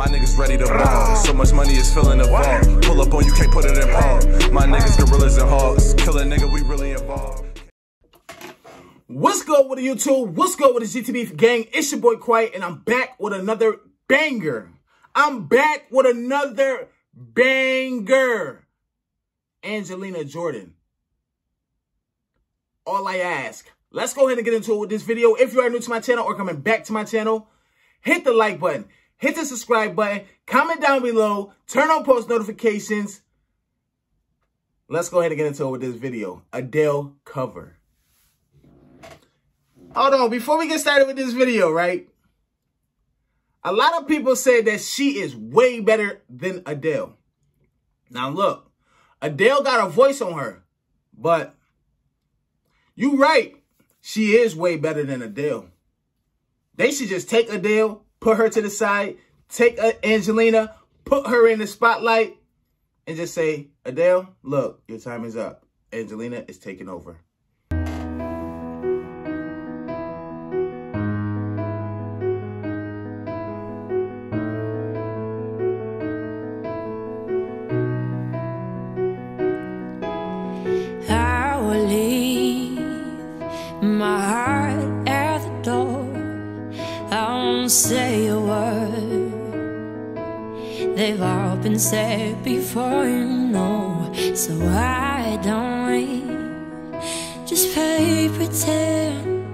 My niggas ready to ball. So much money is filling the vault. Pull up on you, can't put it in pause. My niggas gorillas and hogs. Kill a nigga, we really involved. What's good with the YouTube? What's good with the GTB gang? It's your boy Quiet, and I'm back with another banger. I'm back with another banger. Angelina Jordan. All I ask, let's go ahead and get into it with this video. If you are new to my channel or coming back to my channel, hit the like button, hit the subscribe button, comment down below, turn on post notifications. Let's go ahead and get into it with this video. Adele cover. Hold on, before we get started with this video, right? A lot of people say that she is way better than Adele. Now look, Adele got a voice on her, but you right, she is way better than Adele. They should just take Adele, put her to the side, take uh, Angelina, put her in the spotlight, and just say, Adele, look, your time is up. Angelina is taking over. Say a word. They've all been said before, you know. So I don't wait. Just play pretend.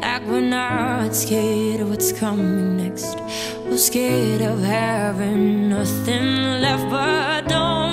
Like we're not scared of what's coming next. We're scared of having nothing left. But don't, don't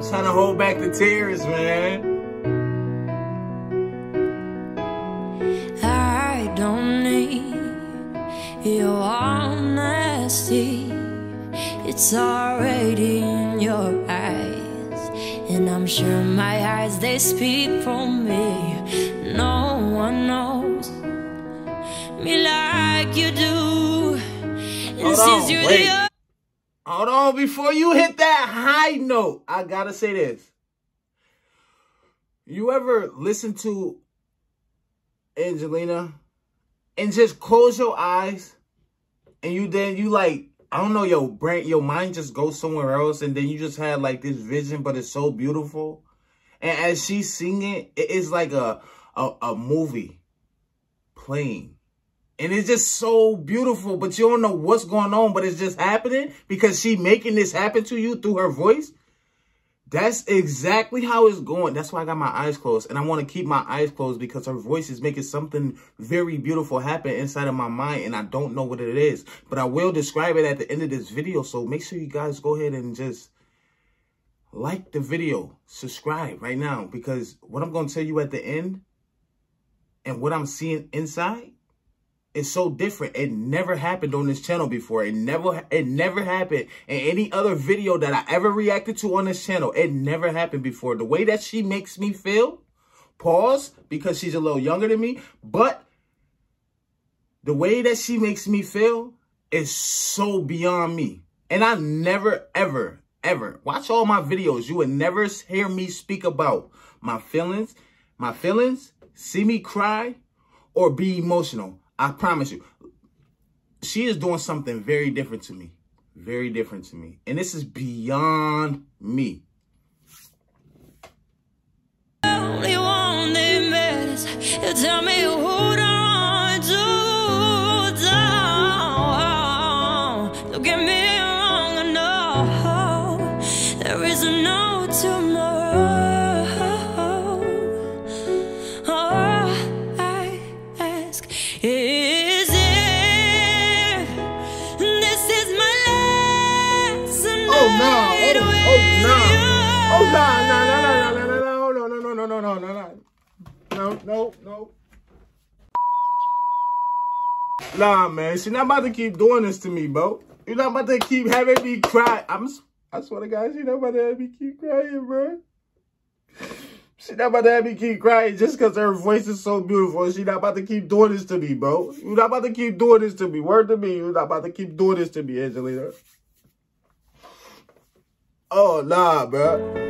I'm trying to hold back the tears, man. It's already in your eyes. And I'm sure my eyes, they speak for me. No one knows me like you do. And Hold since on, you're wait. the Hold on, before you hit that high note, I gotta say this. You ever listen to Angelina and just close your eyes and you then you like, I don't know, your brain, your mind just goes somewhere else and then you just had like this vision, but it's so beautiful. And as she's singing, it is like a, a, a movie playing. And it's just so beautiful, but you don't know what's going on, but it's just happening because she making this happen to you through her voice. That's exactly how it's going. That's why I got my eyes closed. And I want to keep my eyes closed because her voice is making something very beautiful happen inside of my mind. And I don't know what it is. But I will describe it at the end of this video. So make sure you guys go ahead and just like the video. Subscribe right now. Because what I'm going to tell you at the end and what I'm seeing inside it's so different. It never happened on this channel before. It never it never happened in any other video that I ever reacted to on this channel. It never happened before. The way that she makes me feel, pause, because she's a little younger than me, but the way that she makes me feel is so beyond me. And I never, ever, ever, watch all my videos. You would never hear me speak about my feelings, my feelings, see me cry, or be emotional. I promise you, she is doing something very different to me. Very different to me. And this is beyond me. there is no tomorrow no, no, no, no, no, no, no, no, no, no, no, no, no, no, no. no, no, no, no, no. Nah, man, she's not about to keep doing this to me, bro. You're not about to keep having me cry. I'm, I swear to God, she not about to have me keep crying, bro. She not about to have me keep crying just because her voice is so beautiful. She not about to keep doing this to me, bro. You not about to keep doing this to me. Word to me, you not about to keep doing this to me, Angelina. Oh, nah, bro.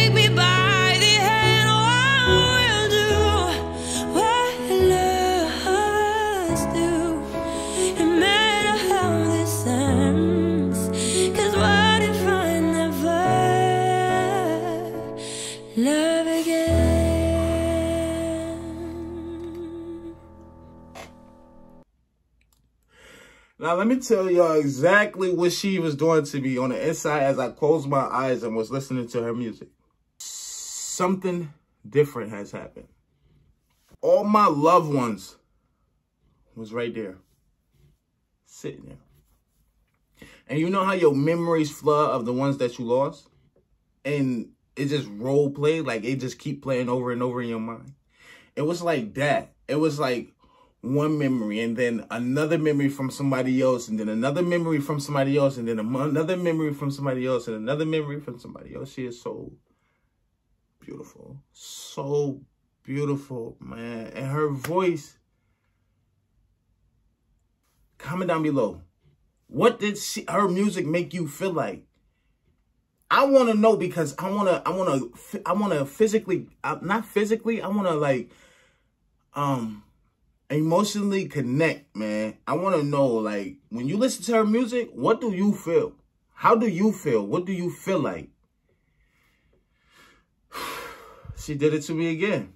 let me tell y'all exactly what she was doing to me on the inside as I closed my eyes and was listening to her music. Something different has happened. All my loved ones was right there, sitting there. And you know how your memories flood of the ones that you lost? And it just role play, like it just keep playing over and over in your mind. It was like that. It was like one memory and then another memory from somebody else and then another memory from somebody else and then another memory from somebody else and another memory from somebody else. She is so beautiful. So beautiful, man. And her voice. Comment down below. What did she, her music make you feel like? I want to know because I want to, I want to, I want to physically, uh, not physically, I want to like, um, emotionally connect, man. I want to know, like, when you listen to her music, what do you feel? How do you feel? What do you feel like? She did it to me again.